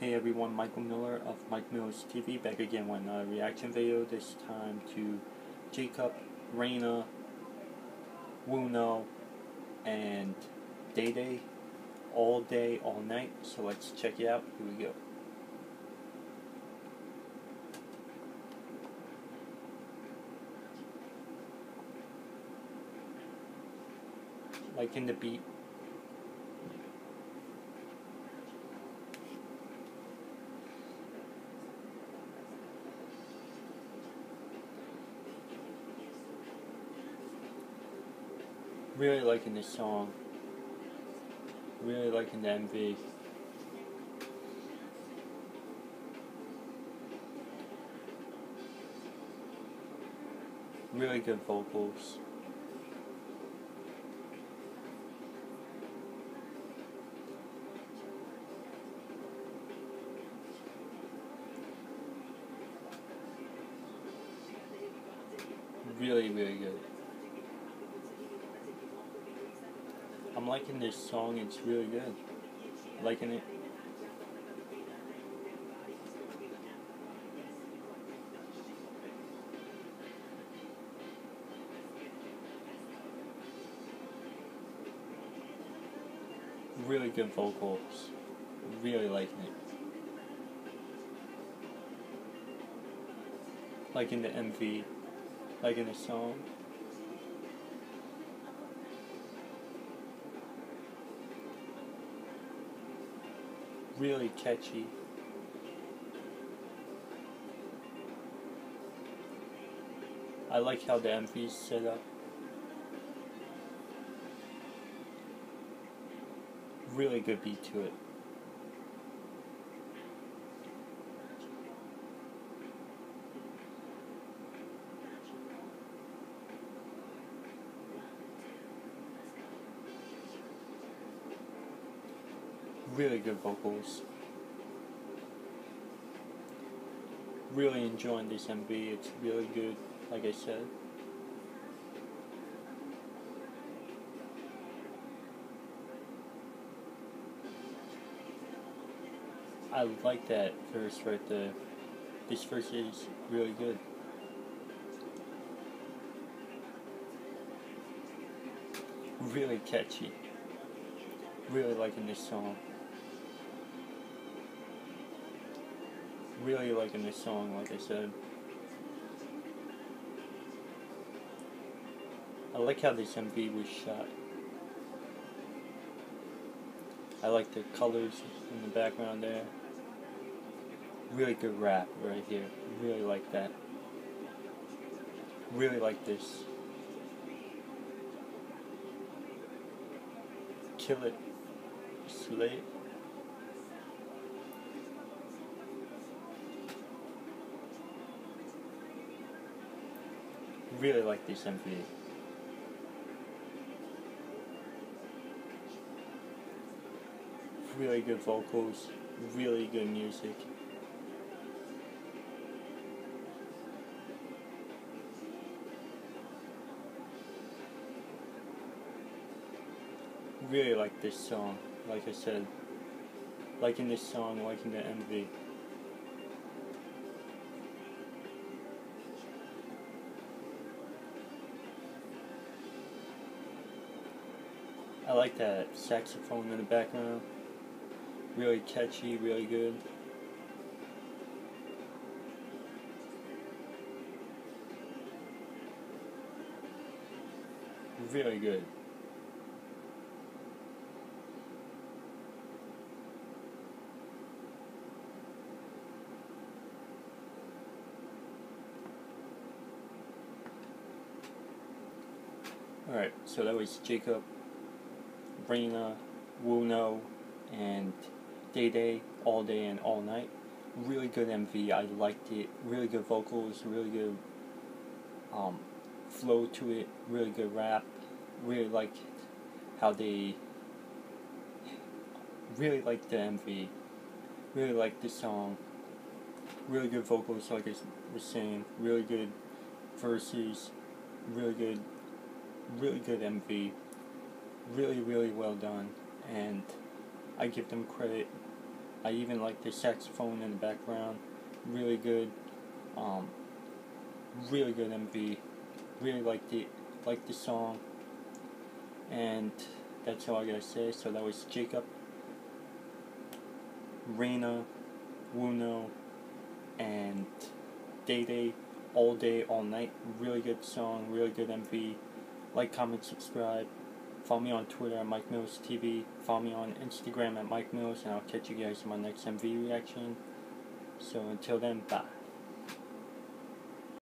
Hey everyone, Michael Miller of Mike Miller's TV back again with a reaction video. This time to Jakop, Raina, Wuno, and Day Day, all day, all night. So let's check it out. Here we go. Liking the beat. Really liking this song. Really liking the MV. Really good vocals. Really, really good. Liking this song, it's really good. Liking it. Really good vocals. Really liking it. Liking the MV. Liking the song. Really catchy. I like how the MV is set up. Really good beat to it. Really good vocals. Really enjoying this MV, it's really good, like I said. I like that verse right there. This verse is really good. Really catchy. Really liking this song. Really liking this song, like I said. I like how this MV was shot. I like the colors in the background there. Really good rap right here. Really like that. Really like this. Kill it. Slay it. Really like this MV. Really good vocals, really good music. Really like this song, like I said. Liking this song, liking the MV. I like that saxophone in the background. Really catchy, really good. Really good. Alright, so that was Jakop Raina, Wuno, and Day Day, All Day and All Night. Really good MV. I liked it. Really good vocals. Really good um, flow to it. Really good rap. Really liked how they. Really liked the MV. Really liked the song. Really good vocals, like I was saying. Really good verses. Really good. Really good MV really, really well done, and I give them credit I even like the saxophone in the background. Really good. Um, really good MV. Really liked it. Liked the song. And that's all I gotta say. So that was Jakop, Raina, Wuno, and Day Day, All Day, All Night. Really good song. Really good MV. Like, comment, subscribe. Follow me on Twitter at Mike Millzz TV. Follow me on Instagram at Mike Mills, and I'll catch you guys in my next MV reaction. So until then, bye.